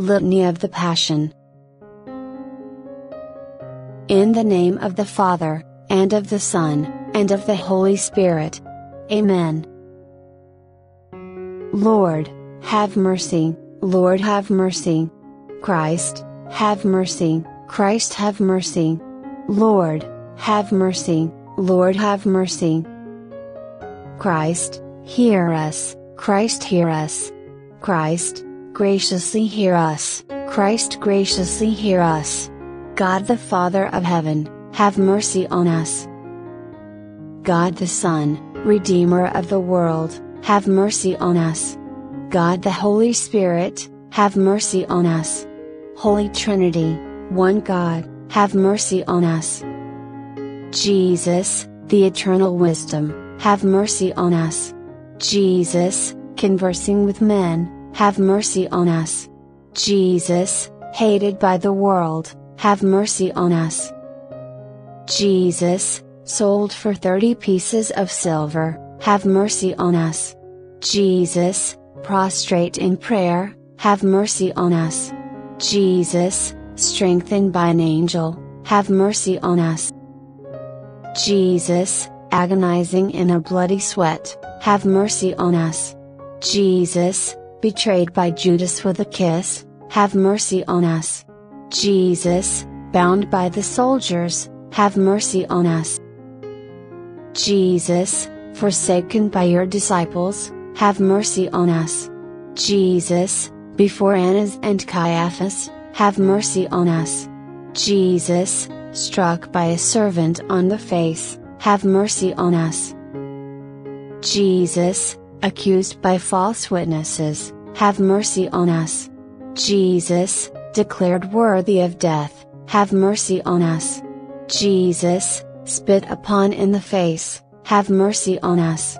Litany of the Passion. In the name of the Father, and of the Son, and of the Holy Spirit. Amen. Lord, have mercy, Lord have mercy. Christ, have mercy, Christ have mercy. Lord, have mercy, Lord have mercy. Christ, hear us, Christ hear us. Christ, graciously hear us, Christ graciously hear us. God the Father of heaven, have mercy on us. God the Son, Redeemer of the world, have mercy on us. God the Holy Spirit, have mercy on us. Holy Trinity, one God, have mercy on us. Jesus, the eternal wisdom, have mercy on us. Jesus, conversing with men, have mercy on us. Jesus, hated by the world, have mercy on us. Jesus, sold for 30 pieces of silver, have mercy on us. Jesus, prostrate in prayer, have mercy on us. Jesus, strengthened by an angel, have mercy on us. Jesus, agonizing in a bloody sweat, have mercy on us. Jesus, betrayed by Judas with a kiss, have mercy on us. Jesus, bound by the soldiers, have mercy on us. Jesus, forsaken by your disciples, have mercy on us. Jesus, before Annas and Caiaphas, have mercy on us. Jesus, struck by a servant on the face, have mercy on us. Jesus, accused by false witnesses, have mercy on us. Jesus, declared worthy of death, have mercy on us. Jesus, spit upon in the face, have mercy on us.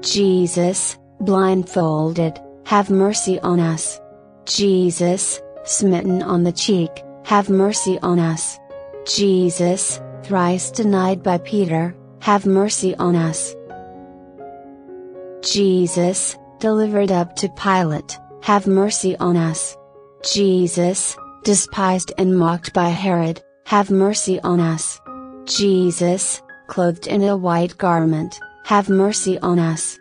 Jesus, blindfolded, have mercy on us. Jesus, smitten on the cheek, have mercy on us. Jesus, thrice denied by Peter, have mercy on us. Jesus, delivered up to Pilate, have mercy on us. Jesus, despised and mocked by Herod, have mercy on us. Jesus, clothed in a white garment, have mercy on us.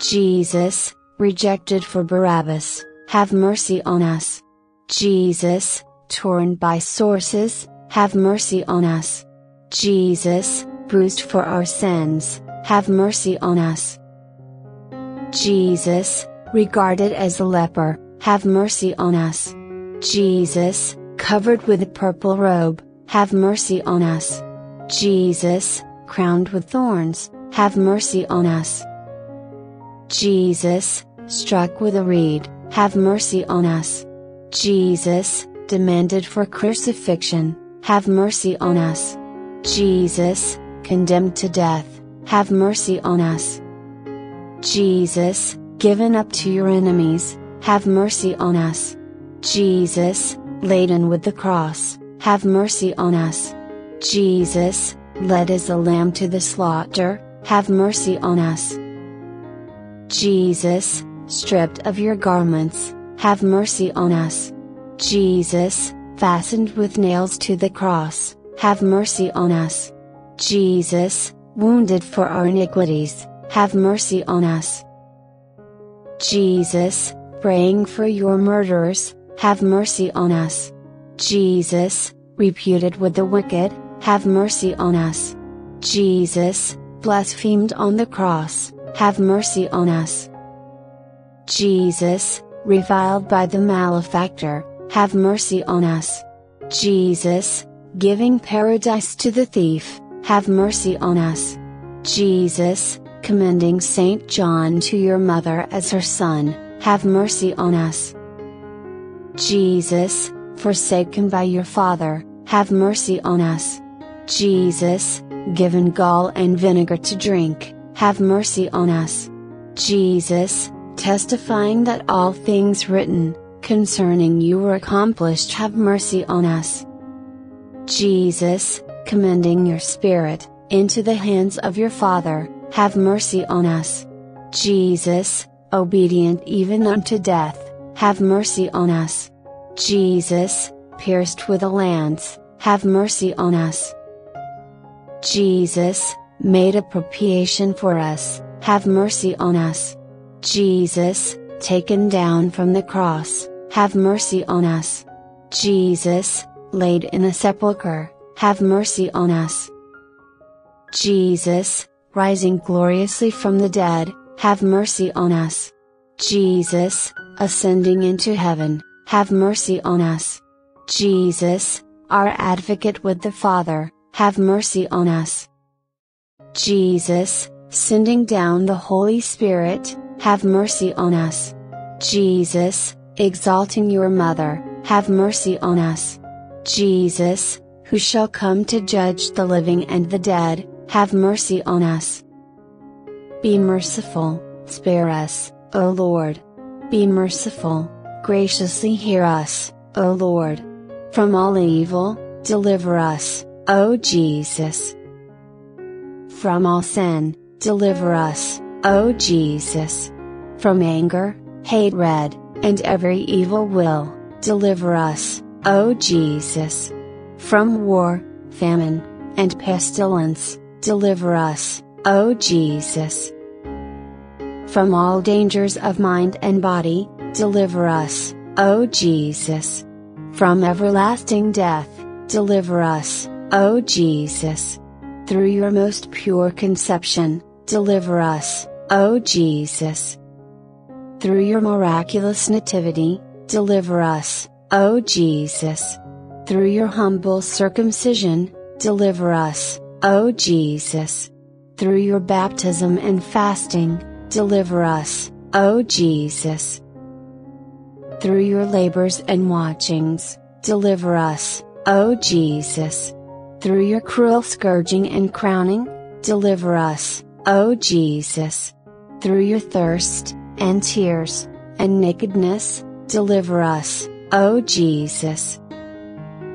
Jesus, rejected for Barabbas, have mercy on us. Jesus, torn by scourges, have mercy on us. Jesus, bruised for our sins, have mercy on us. Jesus, regarded as a leper, have mercy on us. Jesus, covered with a purple robe, have mercy on us. Jesus, crowned with thorns, have mercy on us. Jesus, struck with a reed, have mercy on us. Jesus, demanded for crucifixion, have mercy on us. Jesus, condemned to death, have mercy on us. Jesus, given up to your enemies, have mercy on us. Jesus, laden with the cross, have mercy on us. Jesus, led as a lamb to the slaughter, have mercy on us. Jesus, stripped of your garments, have mercy on us. Jesus, fastened with nails to the cross, have mercy on us. Jesus, wounded for our iniquities, have mercy on us. Jesus, praying for your murderers, have mercy on us. Jesus, reputed with the wicked, have mercy on us. Jesus, blasphemed on the cross, have mercy on us. Jesus, reviled by the malefactor, have mercy on us. Jesus, giving paradise to the thief, have mercy on us. Jesus, commending Saint John to your mother as her son, have mercy on us. Jesus, forsaken by your Father, have mercy on us. Jesus, given gall and vinegar to drink, have mercy on us. Jesus, testifying that all things written, concerning you were accomplished, have mercy on us. Jesus, commending your Spirit, into the hands of your Father, have mercy on us. Jesus, obedient even unto death, have mercy on us. Jesus, pierced with a lance, have mercy on us. Jesus, made a propitiation for us, have mercy on us. Jesus, taken down from the cross, have mercy on us. Jesus, laid in a sepulchre, have mercy on us. Jesus, rising gloriously from the dead, have mercy on us. Jesus, ascending into heaven, have mercy on us. Jesus, our advocate with the Father, have mercy on us. Jesus, sending down the Holy Spirit, have mercy on us. Jesus, exalting your mother, have mercy on us. Jesus, who shall come to judge the living and the dead, have mercy on us. Be merciful, spare us, O Lord. Be merciful, graciously hear us, O Lord. From all evil, deliver us, O Jesus. From all sin, deliver us, O Jesus. From anger, hatred, and every evil will, deliver us, O Jesus. From war, famine, and pestilence, deliver us, O Jesus. From all dangers of mind and body, deliver us, O Jesus. From everlasting death, deliver us, O Jesus. Through your most pure conception, deliver us, O Jesus. Through your miraculous nativity, deliver us, O Jesus. Through your humble circumcision, deliver us, O Jesus. Through your baptism and fasting, deliver us, O Jesus. Through your labors and watchings, deliver us, O Jesus. Through your cruel scourging and crowning, deliver us, O Jesus. Through your thirst, and tears, and nakedness, deliver us, O Jesus.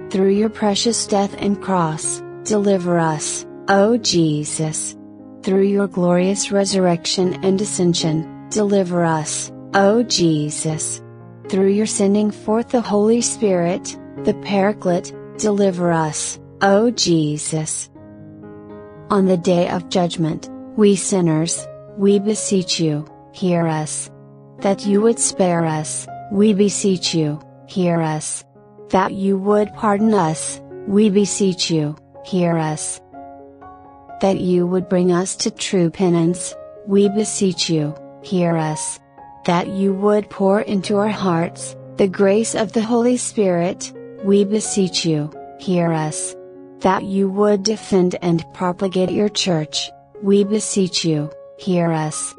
Through your precious death and cross, deliver us, O Jesus. Through your glorious resurrection and ascension, deliver us, O Jesus. Through your sending forth the Holy Spirit, the Paraclete, deliver us, O Jesus. On the day of judgment, we sinners, we beseech you, hear us. That you would spare us, we beseech you, hear us. That you would pardon us, we beseech you, hear us. That you would bring us to true penance, we beseech you, hear us. That you would pour into our hearts, the grace of the Holy Spirit, we beseech you, hear us that you would defend and propagate your church, we beseech you, hear us.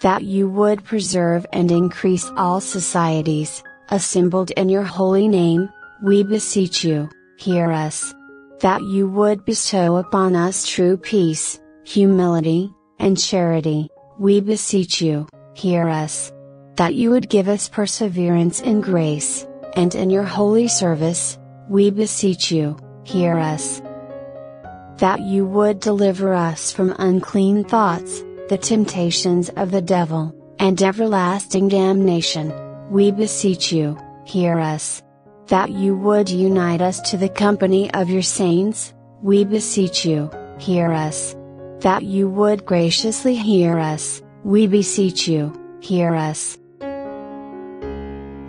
That you would preserve and increase all societies, assembled in your holy name, we beseech you, hear us. That you would bestow upon us true peace, humility, and charity, we beseech you, hear us. That you would give us perseverance in grace, and in your holy service, we beseech you, hear us. That you would deliver us from unclean thoughts, the temptations of the devil, and everlasting damnation, we beseech you, hear us. That you would unite us to the company of your saints, we beseech you, hear us. That you would graciously hear us, we beseech you, hear us.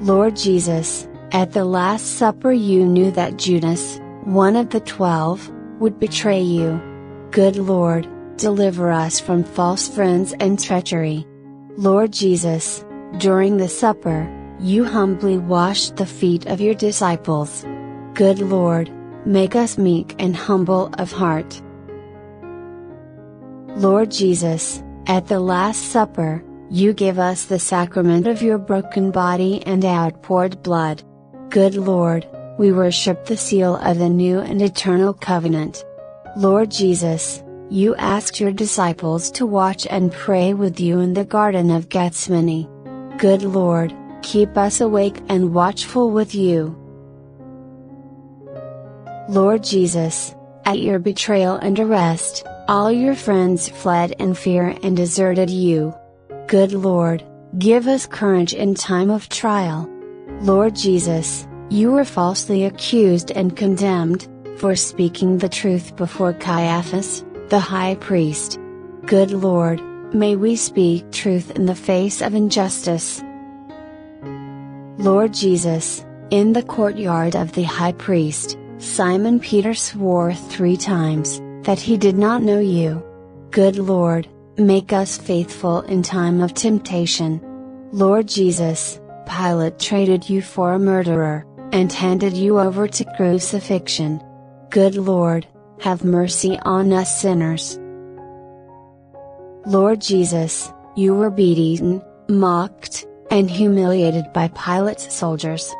Lord Jesus, at the Last Supper you knew that Judas, one of the twelve, would betray you. Good Lord, deliver us from false friends and treachery. Lord Jesus, during the supper, you humbly washed the feet of your disciples. Good Lord, make us meek and humble of heart. Lord Jesus, at the Last Supper, you give us the sacrament of your broken body and outpoured blood. Good Lord, we worship the seal of the new and eternal covenant. Lord Jesus, you asked your disciples to watch and pray with you in the Garden of Gethsemane. Good Lord, keep us awake and watchful with you. Lord Jesus, at your betrayal and arrest, all your friends fled in fear and deserted you. Good Lord, give us courage in time of trial. Lord Jesus, you were falsely accused and condemned, for speaking the truth before Caiaphas, the high priest. Good Lord, may we speak truth in the face of injustice. Lord Jesus, in the courtyard of the high priest, Simon Peter swore three times, that he did not know you. Good Lord, make us faithful in time of temptation. Lord Jesus, Pilate traded you for a murderer, and handed you over to crucifixion. Good Lord, have mercy on us sinners. Lord Jesus, you were beaten, mocked, and humiliated by Pilate's soldiers.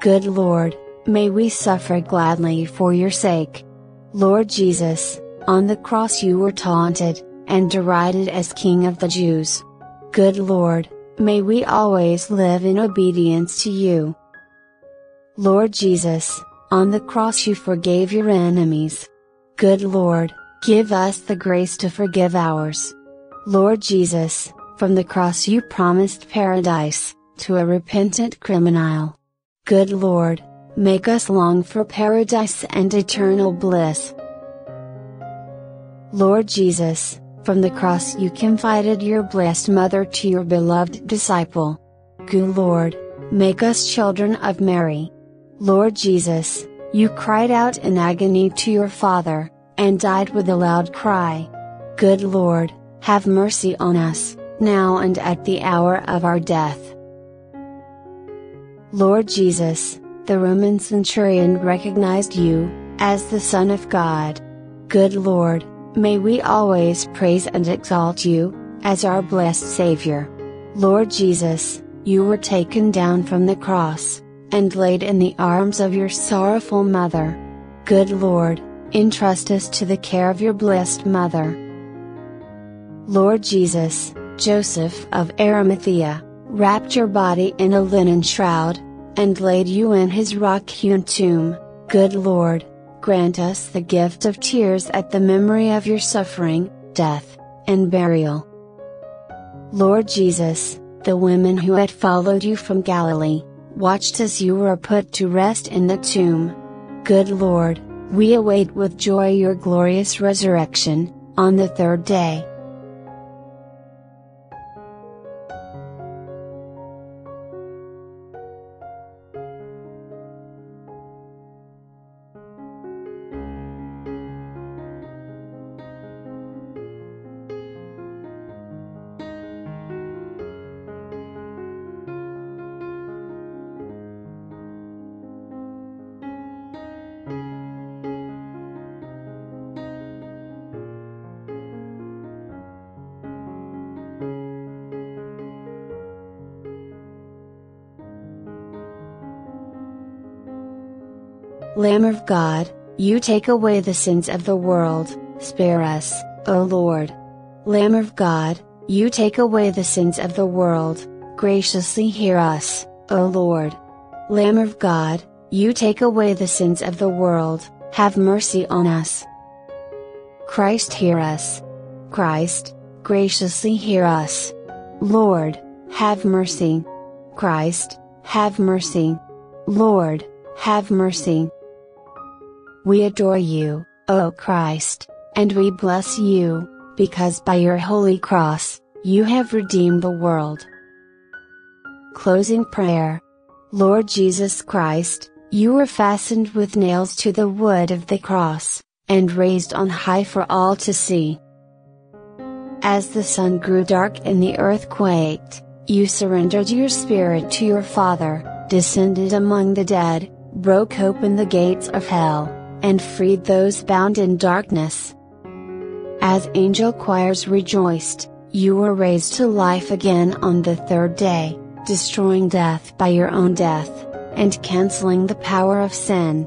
Good Lord, may we suffer gladly for your sake. Lord Jesus, on the cross you were taunted, and derided as King of the Jews. Good Lord, may we always live in obedience to you. Lord Jesus, on the cross you forgave your enemies. Good Lord, give us the grace to forgive ours. Lord Jesus, from the cross you promised paradise, to a repentant criminal. Good Lord, make us long for paradise and eternal bliss. Lord Jesus, from the cross you confided your blessed mother to your beloved disciple. Good Lord, make us children of Mary. Lord Jesus, you cried out in agony to your Father, and died with a loud cry. Good Lord, have mercy on us, now and at the hour of our death. Lord Jesus, the Roman centurion recognized you, as the Son of God. Good Lord, May we always praise and exalt you, as our blessed Savior. Lord Jesus, you were taken down from the cross, and laid in the arms of your sorrowful mother. Good Lord, entrust us to the care of your blessed mother. Lord Jesus, Joseph of Arimathea, wrapped your body in a linen shroud, and laid you in his rock hewn tomb. Good Lord, grant us the gift of tears at the memory of your suffering, death, and burial. Lord Jesus, the women who had followed you from Galilee, watched as you were put to rest in the tomb. Good Lord, we await with joy your glorious resurrection, on the third day. Lamb of God, you take away the sins of the world, spare us, O Lord. Lamb of God, you take away the sins of the world, graciously hear us, O Lord. Lamb of God, you take away the sins of the world, have mercy on us. Christ hear us. Christ, graciously hear us. Lord, have mercy. Christ, have mercy. Lord, have mercy. We adore you, O Christ, and we bless you, because by your holy cross, you have redeemed the world. Closing Prayer Lord Jesus Christ, you were fastened with nails to the wood of the cross, and raised on high for all to see. As the sun grew dark and the earth quaked, you surrendered your spirit to your Father, descended among the dead, broke open the gates of hell and freed those bound in darkness. As angel choirs rejoiced, you were raised to life again on the third day, destroying death by your own death, and canceling the power of sin.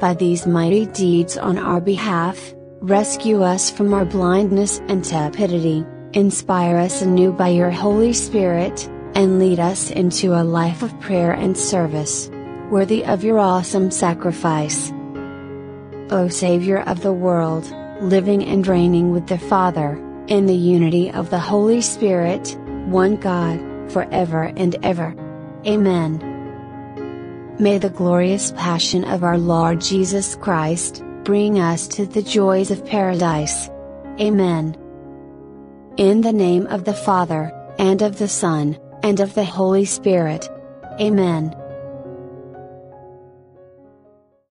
By these mighty deeds on our behalf, rescue us from our blindness and tepidity, inspire us anew by your Holy Spirit, and lead us into a life of prayer and service, worthy of your awesome sacrifice. O Savior of the world, living and reigning with the Father, in the unity of the Holy Spirit, one God, forever and ever. Amen. May the glorious passion of our Lord Jesus Christ, bring us to the joys of paradise. Amen. In the name of the Father, and of the Son, and of the Holy Spirit. Amen.